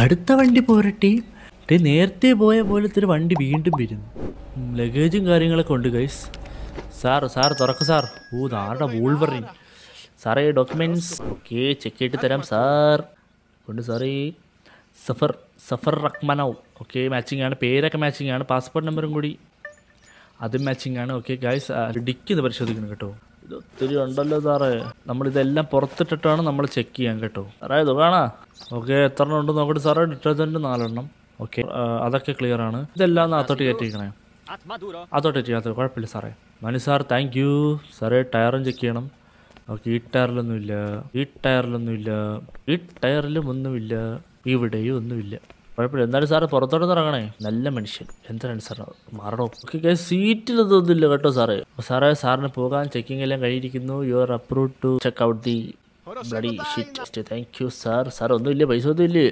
അടുത്ത വണ്ടി പോരട്ടി നേരത്തെ പോയ പോലത്തെ ഒരു വണ്ടി വീണ്ടും വരുന്നു. ലഗേജും കാര്യങ്ങളൊക്കെ ഉണ്ട് ഗൈസ് സാർ സാർ തുറക്ക് സാർ ഓ നാടെ വൂൾവറിൻ. സാറേ ഡോക്യുമെന്റ്സ് ഓക്കെ ചെക്ക് ചെയ്തിട്ട് തരാം സാർ. കൊണ്ട് സാറേ. സഫർ സഫർ റഹ്മാനോ. ഓക്കെ മാച്ചിങ് ആണ്. പേരൊക്കെ മാച്ചിങ് ആണ്. പാസ്പോർട്ട് നമ്പറും കൂടി. അതും മാച്ചിങ് ആണ്. ഓക്കെ ഗായ്സ് ഡിക്ക് ഇത് പരിശോധിക്കണം കേട്ടോ. ഇത് ഒത്തിരി ഉണ്ടല്ലോ സാറേ. നമ്മളിതെല്ലാം പുറത്തിട്ടിട്ടാണ് നമ്മൾ ചെക്ക് ചെയ്യാൻ കേട്ടോ. സാറേ ഇത് കാണാ ഓക്കെ എത്ര എണ്ണം ഉണ്ട് നോക്കട്ടെ സാറേ. ഡിറ്റർജന്റ് നാലെണ്ണം. ഓക്കെ അതൊക്കെ ക്ലിയർ ആണ്. ഇതെല്ലാം അകത്തോട്ട് കയറ്റിയിരിക്കണേ അതോട്ട് ചെയ്യാത്ത കുഴപ്പമില്ല സാറേ. മനു സാർ താങ്ക് യു സാറേ ടയറും ചെക്ക് ചെയ്യണം. ഓക്കെ ഈ ടയറിലൊന്നുമില്ല ഈ ടയറിലൊന്നുമില്ല ഈ ടയറിലും ഒന്നുമില്ല. ഇവിടെയും ഒന്നുമില്ല. കുഴപ്പമില്ല. എന്നാലും സാറ് പുറത്തോട്ട് ഇറങ്ങണേ. നല്ല മനുഷ്യൻ. എന്താണ് സാർ മാറണോ? ഓക്കെ സീറ്റിൽ ഇതൊന്നുമില്ല കേട്ടോ സാറേ. സാറേ സാറിന് പോകാൻ ചെക്കിംഗ് എല്ലാം കഴിഞ്ഞിരിക്കുന്നു. You are approve to check out the bloody shit thank you sir sir ഒന്നുമില്ല. പൈസ ഒന്നുമില്ലേ.